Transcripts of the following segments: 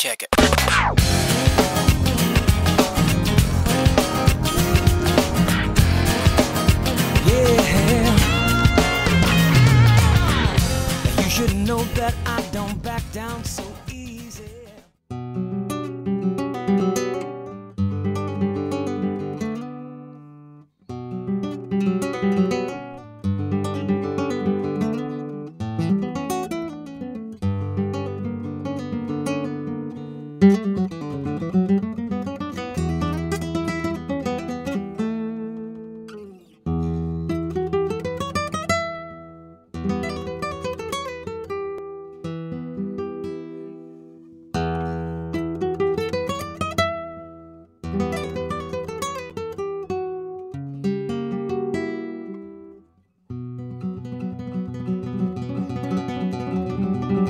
Check it. Yeah. You should know that I don't back down so Thank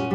you.